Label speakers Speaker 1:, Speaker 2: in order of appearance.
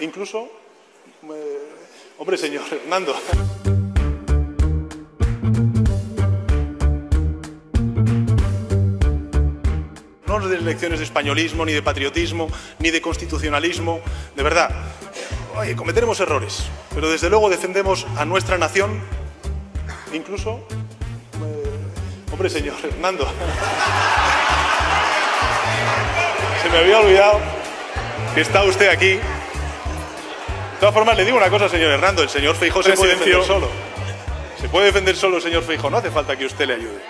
Speaker 1: incluso, eh, hombre, señor Hernando. No den lecciones de españolismo, ni de patriotismo, ni de constitucionalismo. De verdad, oye, cometeremos errores, pero desde luego defendemos a nuestra nación, incluso, eh, hombre, señor Hernando. Se me había olvidado que está usted aquí. De todas formas, le digo una cosa, señor Hernando, el señor Feijó se puede defender solo. Se puede defender solo el señor Feijó, no hace falta que usted le ayude.